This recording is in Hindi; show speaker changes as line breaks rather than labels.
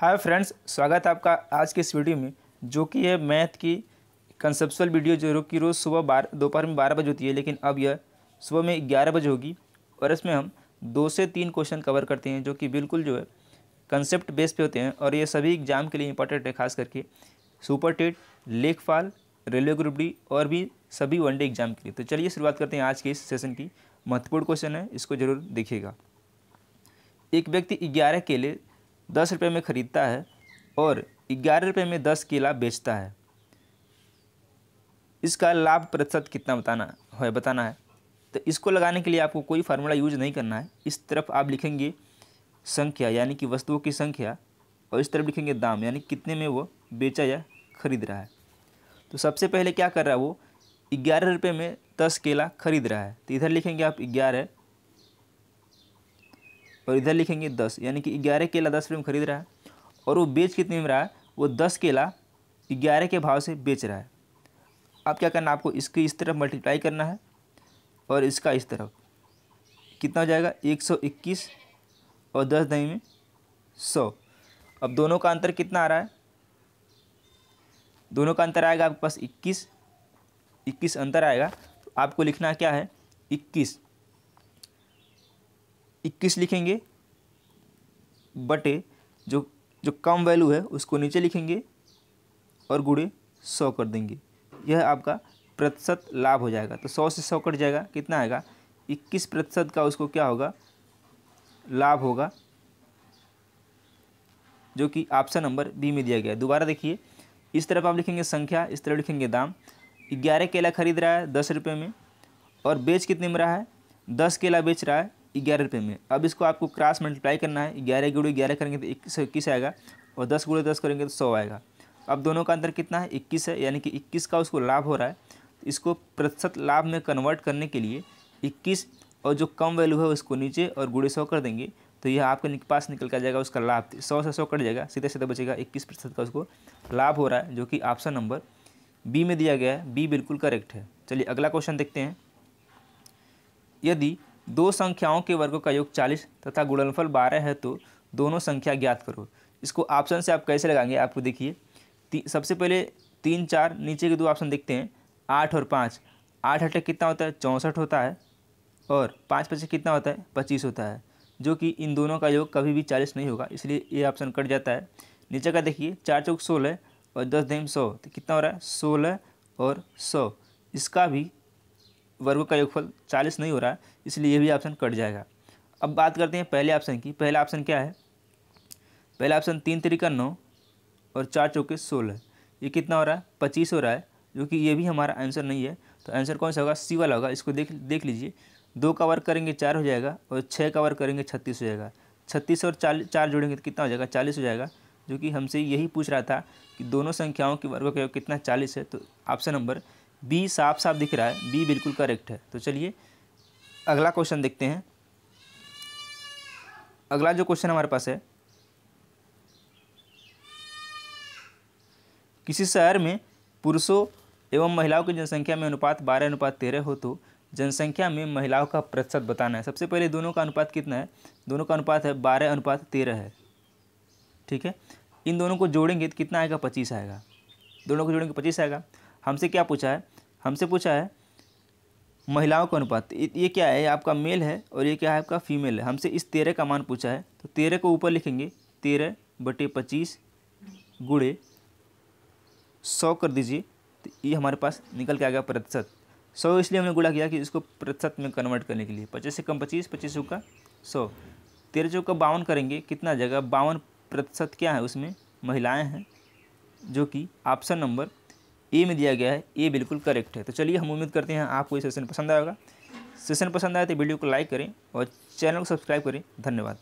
हाय फ्रेंड्स, स्वागत है आपका आज के इस वीडियो में, जो कि है मैथ की कंसेप्चुअल वीडियो जो कि रोज़ सुबह बारह दोपहर में बारह बजे होती है, लेकिन अब यह सुबह में ग्यारह बजे होगी, और इसमें हम दो से तीन क्वेश्चन कवर करते हैं, जो कि बिल्कुल जो है कंसेप्ट बेस पे होते हैं, और ये सभी एग्ज़ाम के लिए इंपॉर्टेंट है, खास करके सुपर टेट लेखपाल रेलवे ग्रुप डी और भी सभी वनडे एग्ज़ाम के लिए। तो चलिए शुरुआत करते हैं आज के इस सेशन की। महत्वपूर्ण क्वेश्चन है, इसको ज़रूर देखिएगा। एक व्यक्ति ग्यारह केले दस रुपये में ख़रीदता है और ग्यारह रुपये में दस केला बेचता है। इसका लाभ प्रतिशत कितना बताना है बताना है? तो इसको लगाने के लिए आपको कोई फार्मूला यूज़ नहीं करना है। इस तरफ़ आप लिखेंगे संख्या, यानी कि वस्तुओं की संख्या, और इस तरफ़ लिखेंगे दाम, यानी कितने में वो बेचा या खरीद रहा है। तो सबसे पहले क्या कर रहा है वो? ग्यारह रुपये में दस केला खरीद रहा है। तो इधर लिखेंगे आप ग्यारह और इधर लिखेंगे दस, यानी कि ग्यारह केला दस रुपये में खरीद रहा है, और वो बेच कितने में रहा है? वो दस केला ग्यारह के भाव से बेच रहा है। अब क्या करना आपको? इसकी इस तरफ़ मल्टीप्लाई करना है, और इसका इस तरफ़। कितना हो जाएगा? एक सौ इक्कीस और दस दही में सौ। अब दोनों का अंतर कितना आ रहा है? दोनों का अंतर आएगा आपके पास इक्कीस। इक्कीस अंतर आएगा तो आपको लिखना क्या है? इक्कीस। इक्कीस लिखेंगे बटे जो जो कम वैल्यू है, उसको नीचे लिखेंगे और गुड़े सौ कर देंगे। यह आपका प्रतिशत लाभ हो जाएगा। तो सौ से सौ कट जाएगा, कितना आएगा? इक्कीस प्रतिशत का उसको क्या होगा? लाभ होगा, जो कि ऑप्शन नंबर बी में दिया गया। है दोबारा देखिए, इस तरफ़ आप लिखेंगे संख्या, इस तरफ़ लिखेंगे दाम। ग्यारह केला खरीद रहा है दस रुपये में, और बेच कितने में रहा है? दस केला बेच रहा है ग्यारह रुपये में। अब इसको आपको क्रॉस मल्टीप्लाई करना है, ग्यारह गुड़े ग्यारह करेंगे तो इक्कीस इक्कीस आएगा और दस गुड़े दस करेंगे तो सौ आएगा। अब दोनों का अंतर कितना है? इक्कीस है, यानी कि इक्कीस का उसको लाभ हो रहा है। इसको प्रतिशत लाभ में कन्वर्ट करने के लिए इक्कीस और जो कम वैल्यू है उसको नीचे और गुड़े सौ कर देंगे तो यह आपके पास निकल कर जाएगा उसका लाभ। सौ से सौ कट जाएगा, सीधे सीधे बचेगा, इक्कीस प्रतिशत का उसको लाभ हो रहा है, जो कि ऑप्शन नंबर बी में दिया गया है। बी बिल्कुल करेक्ट है। चलिए अगला क्वेश्चन देखते हैं। यदि दो संख्याओं के वर्गों का योग चालीस तथा गुणनफल बारह है तो दोनों संख्या ज्ञात करो। इसको ऑप्शन से आप कैसे लगाएँगे, आपको देखिए। सबसे पहले तीन, चार, नीचे के दो ऑप्शन देखते हैं। आठ और पाँच। आठ अटक कितना होता है? चौंसठ होता है। और पाँच पच्चीस कितना होता है? पच्चीस होता है, जो कि इन दोनों का योग कभी भी चालीस नहीं होगा, इसलिए ये ऑप्शन कट जाता है। नीचे का देखिए, चार चौक सोलह और दस दम सौ तो कितना हो रहा है? सोलह और सौ। इसका भी वर्गों का योगफल चालीस नहीं हो रहा। है इसलिए ये भी ऑप्शन कट जाएगा। अब बात करते हैं पहले ऑप्शन की। पहला ऑप्शन क्या है? पहला ऑप्शन तीन तरीका नौ और चार चौके सोलह। ये कितना हो रहा है? पच्चीस हो रहा है, जो कि ये भी हमारा आंसर नहीं है। तो आंसर कौन सा होगा? सी वाला होगा। इसको देख देख लीजिए। दो का वर्क करेंगे, चार हो जाएगा और छः का वर्क करेंगे, छत्तीस हो जाएगा। छत्तीस और चालीस चार जोड़ेंगे तो कितना हो जाएगा? चालीस हो जाएगा, जो कि हमसे यही पूछ रहा था कि दोनों संख्याओं के वर्गों का कितना चालीस है। तो ऑप्शन नंबर बी साफ़ साफ़ दिख रहा है। बी बिल्कुल करेक्ट है। तो चलिए अगला क्वेश्चन देखते हैं। अगला जो क्वेश्चन हमारे पास है। किसी शहर में पुरुषों एवं महिलाओं की जनसंख्या में अनुपात बारह, अनुपात तेरह हो तो जनसंख्या में महिलाओं का प्रतिशत बताना है। सबसे पहले दोनों का अनुपात कितना है? दोनों का अनुपात है बारह, अनुपात तेरह है। ठीक है? इन दोनों को जोड़ेंगे तो कितना आएगा? पच्चीस आएगा। दोनों को जोड़ेंगे पच्चीस आएगा। हमसे क्या पूछा है? हमसे पूछा है महिलाओं का अनुपात। ये क्या है? आपका मेल है और ये क्या है आपका फीमेल है। हमसे इस तेरह का मान पूछा है। तो तेरह को ऊपर लिखेंगे। तेरह बटे पच्चीस गुड़े सौ कर दीजिए। तो ये हमारे पास निकल के आ गया प्रतिशत। सौ इसलिए हमने गुड़ा किया कि इसको प्रतिशत में कन्वर्ट करने के लिए। पच्चीस से कम पच्चीस पच्चीस सौ का सौ। तेरह सौ का बावन करेंगे, कितना जगह बावन प्रतिशत क्या है उसमें? महिलाएँ हैं, जो कि ऑप्शन नंबर ए में दिया गया है, ए बिल्कुल करेक्ट है। तो चलिए हम उम्मीद करते हैं आपको ये सेशन पसंद आएगा सेशन पसंद आए तो वीडियो को लाइक करें और चैनल को सब्सक्राइब करें। धन्यवाद।